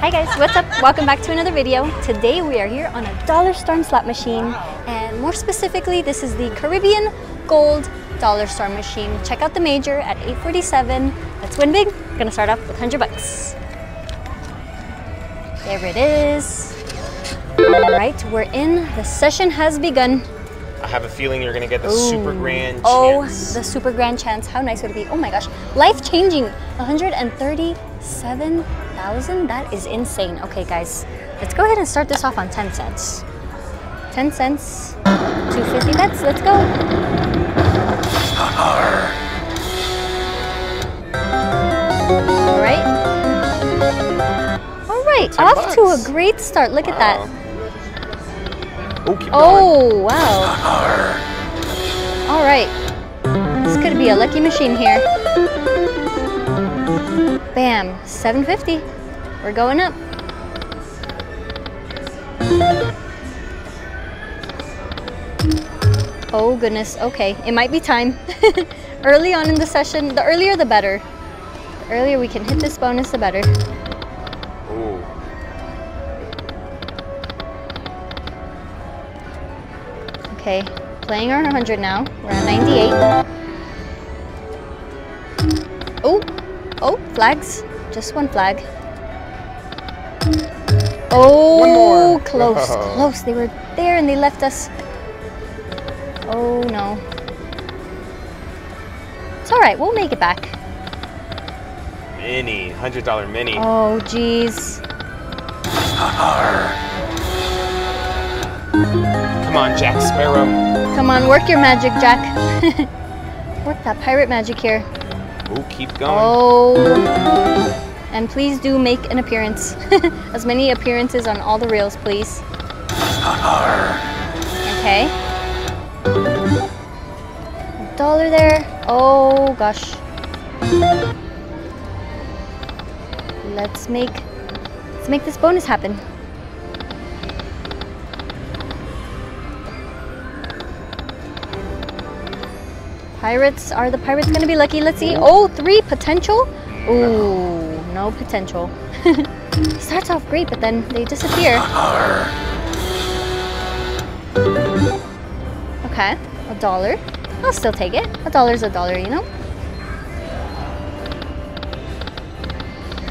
Hi guys, what's up? Welcome back to another video. Today we are here on a Dollar Storm slot machine and more specifically this is the Caribbean Gold Dollar Storm machine. Check out the major at 847. Let's win big. Gonna start off with 100 bucks. There it is. All right, we're in. The session has begun. I have a feeling you're gonna get the super grand Oh, chance. Oh, the super grand chance. How nice would it be? Oh my gosh. Life changing. 137,000? That is insane. Okay, guys. Let's go ahead and start this off on 10 cents. 10 cents. 250 bets. Let's go. All right. All right. 10 Off to a great start. Look at that. Oh, keep going. Oh, wow. All right. This could be a lucky machine here. Bam, 750. We're going up. Oh goodness, okay. It might be time. Early on in the session, the earlier the better. The earlier we can hit this bonus, the better. Okay, playing our 100 now. We're at 98. Oh, oh, flags. Just one flag. Oh, One more. Oh, close, Oh. close. They were there and they left us. Oh no. It's all right. We'll make it back. Mini, hundred dollar mini. Oh, geez. Come on, Jack Sparrow. Come on, work your magic, Jack. work that pirate magic here. Oh, keep going. Oh. And please do make an appearance. as many appearances on all the reels, please. Okay. A dollar there. Oh gosh. Let's make let's make this bonus happen. Pirates, are the pirates gonna be lucky? Let's see. Oh, three potential? Ooh, no potential. Starts off great, but then they disappear. Okay, a dollar. I'll still take it. A dollar's a dollar, you know?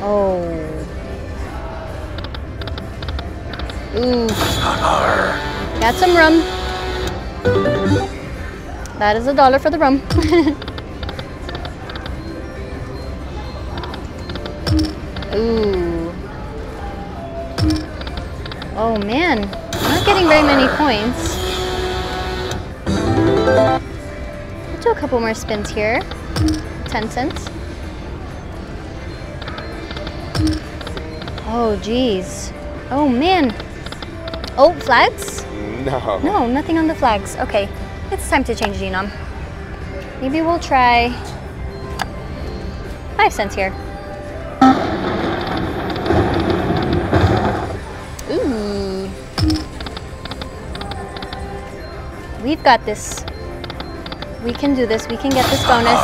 Oh. Ooh. Got some rum. That is a dollar for the rum. Ooh. Oh man, not getting very many points. I'll do a couple more spins here. 10 cents. Oh geez. Oh man. Oh, flags? No. No, nothing on the flags. Okay, it's time to change denom. Maybe we'll try five cents here. Ooh. We've got this. We can do this. We can get this bonus.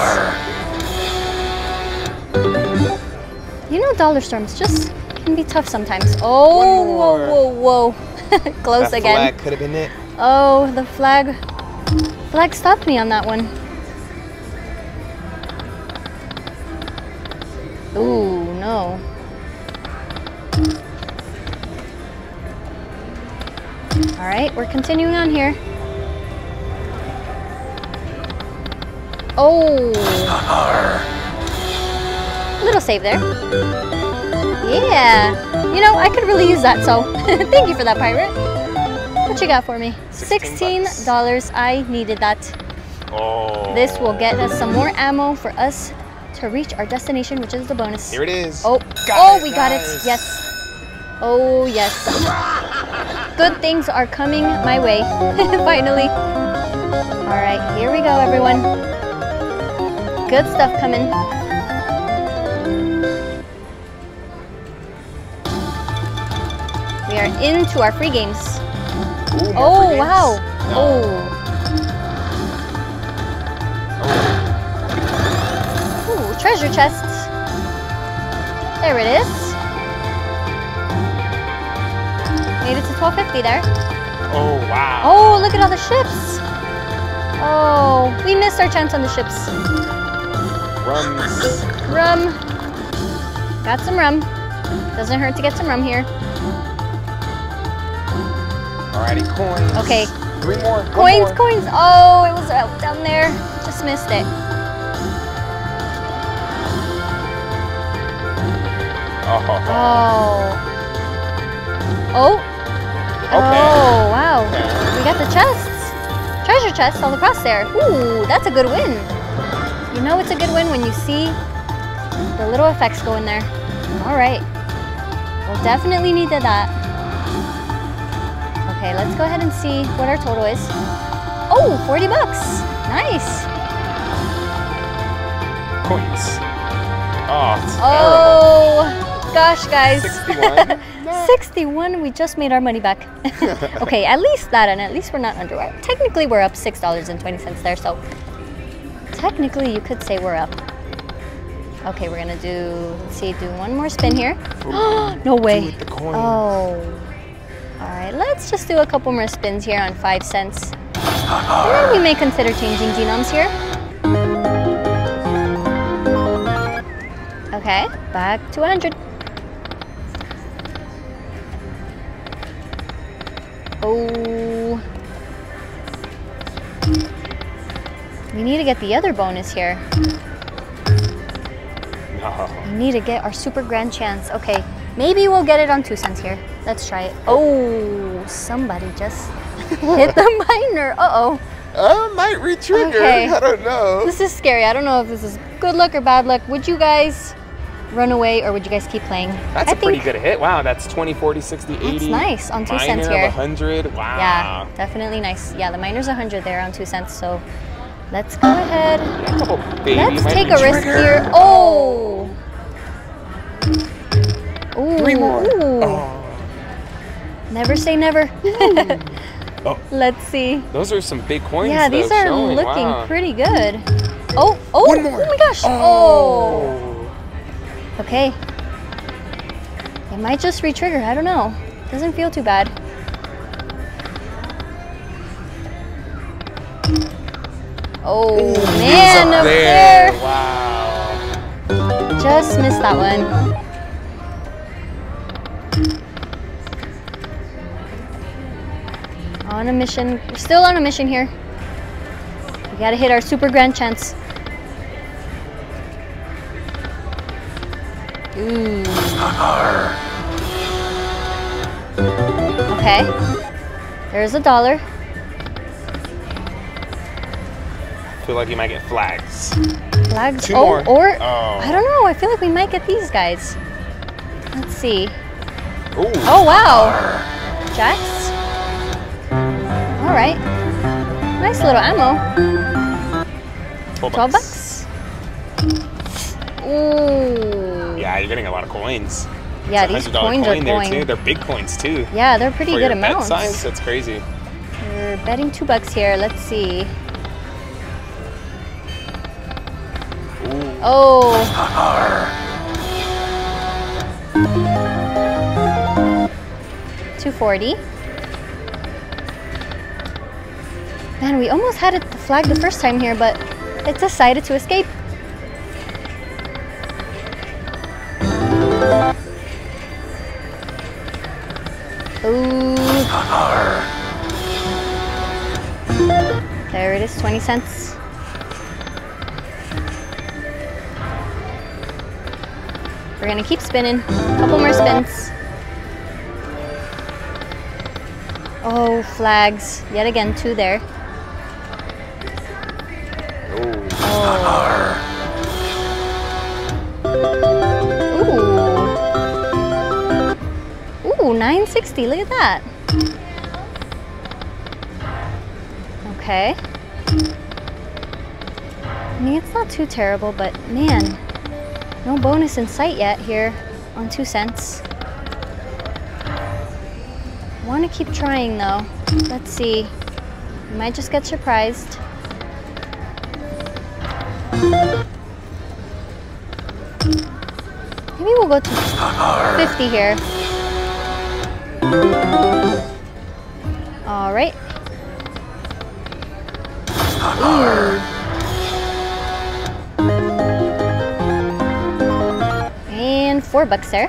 You know, dollar storms just can be tough sometimes. Oh, whoa, whoa, whoa. Close that again. flag could have been it. Oh, the flag. Flag stopped me on that one. Ooh, no. All right, we're continuing on here. Oh. Little save there. Yeah. You know, I could really use that, so thank you for that, pirate. What you got for me? 16 16. dollars. I needed that. Oh. This will get us some more ammo for us to reach our destination, which is the bonus. Here it is. Oh, Got oh, it, we got it. Yes. Oh, yes. Good things are coming my way. Finally. All right, here we go, everyone. Good stuff coming. We are into our free games. Ooh, Oh, wow. No. Oh. Ooh, treasure chests. There it is. Made it to 1250 there. Oh, wow. Oh, look at all the ships. Oh, we missed our chance on the ships. Rums. Rum. Got some rum. Doesn't hurt to get some rum here. Alrighty, coins. Okay. Three more. Coins, more. coins. Oh, it was out down there. Just missed it. Oh. Oh. Oh. Okay. Oh, wow. Okay. We got the chests. Treasure chests all across there. Ooh, that's a good win. You know it's a good win when you see the little effects go in there. All right. We'll definitely needed that. Okay, let's go ahead and see what our total is. Oh, 40 bucks. Nice. Coins. Ah, oh, Oh, gosh, guys. 61? 61, we just made our money back. okay, at least that, and at least we're not under. Technically, we're up $6.20 there, so technically, you could say we're up. Okay, we're gonna do, let's see, do one more spin here. no way. with the coins. Oh. All right, let's just do a couple more spins here on five cents. And then we may consider changing denoms here. Okay, back to 100. Oh. We need to get the other bonus here. No. We need to get our super grand chance. Okay, maybe we'll get it on two cents here. Let's try it. Oh, somebody just hit the minor. Uh-oh. I might retrigger. Okay. I don't know. This is scary. I don't know if this is good luck or bad luck. Would you guys run away or would you guys keep playing? That's a a pretty good hit. Wow, that's 20, 40, 60, 80. That's nice on two Minor cents of here. 100. Wow. Yeah, definitely nice. Yeah, the minor's 100 there on two cents. So let's go ahead. A couple baby Let's take a risk here. Oh. Ooh. Three more. ooh. Oh. Never say never. Hmm. Oh. Let's see. Those are some big coins. Yeah, these though, are showing. looking Wow. pretty good. Oh, oh, One more. oh my gosh. Oh. oh. Okay. It might just re-trigger. I don't know. Doesn't feel too bad. Oh Ooh, man, up up there. there. Wow. Just missed that one. On a mission. We're still on a mission here. We gotta hit our super grand chance. Ooh. Okay. There's a dollar. I feel like you might get flags. Flags. Two oh, more. or Oh. I don't know. I feel like we might get these guys. Let's see. Ooh. Oh wow, Jacks. All right. Nice little ammo. 12 bucks. Ooh. Yeah, you're getting a lot of coins. Yeah, these coins coin are there coin. too. They're big coins too. Yeah, they're pretty For good your amounts. Bet size, that's crazy. We're betting two bucks here. Let's see. Ooh. Oh. 240. Man, we almost had it flagged the first time here, but it decided to escape. Ooh. There it is, 20 cents. We're gonna keep spinning. Couple more spins. Oh, flags. Yet again, two there. Ooh. Ooh. Ooh, 960. Look at that. Okay. I mean, it's not too terrible, but man, no bonus in sight yet here on two cents. Want to keep trying though. Let's see. We might just get surprised. Maybe we'll go to 50 here. All right. Ooh. And four bucks there.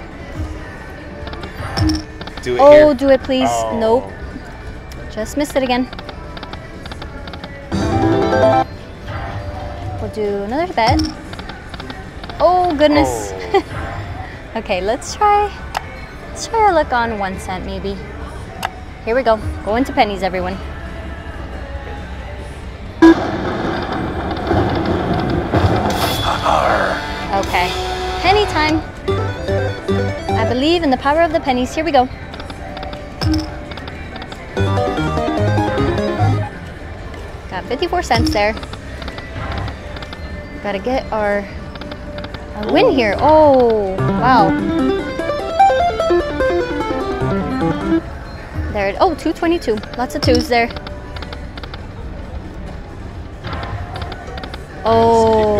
Do it Oh, here. do it please. Oh. Nope. Just missed it again. Do another bet. Oh goodness. Oh. okay, let's try. Let's try a look on one cent maybe. Here we go. Go into pennies, everyone. Okay, penny time. I believe in the power of the pennies. Here we go. Got 54 cents there. Gotta get our a win here. Oh, wow. There, it- oh, 222. Lots of twos there. Oh,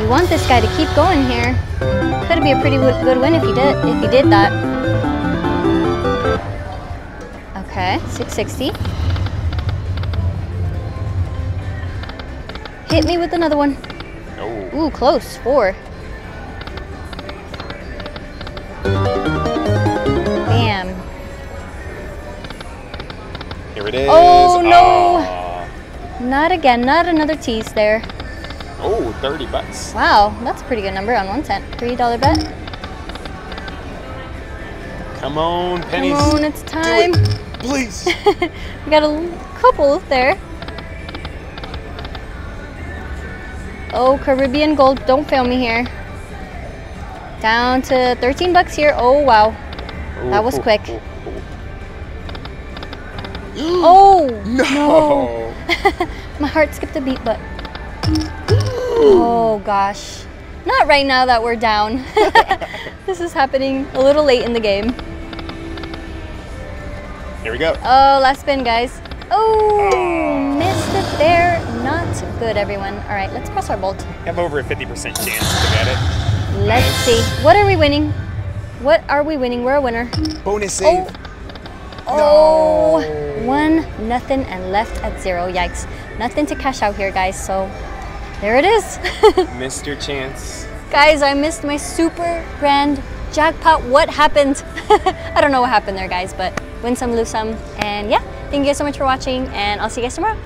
we want this guy to keep going here. Could be a pretty good win if he did if he did that. Okay, 660. Hit me with another one. Oh. Ooh, close. Four. Bam. Here it is. Oh, no. Aw. Not again. Not another tease there. Oh, 30 bucks. Wow, that's a pretty good number on one cent. Three dollar bet. Come on, pennies. Come on, it's time. it, Please. We got a couple there. Oh, Caribbean gold, don't fail me here. Down to 13 bucks here. Oh, wow. That was quick. Oh, No. My heart skipped a beat, but. Oh gosh. Not right now that we're down. this is happening a little late in the game. Here we go. Oh, last spin, guys. Oh, Oh. missed it there. Not good, everyone. All right, let's press our bolt. have over a 50% chance to get it. Let's see. What are we winning? What are we winning? We're a winner. Bonus oh. save. Oh, No. one, nothing, and left at zero. Yikes. Nothing to cash out here, guys. So there it is. Missed your chance. Guys, I missed my super grand jackpot. What happened? I don't know what happened there, guys, but win some, lose some. And yeah, thank you guys so much for watching, and I'll see you guys tomorrow.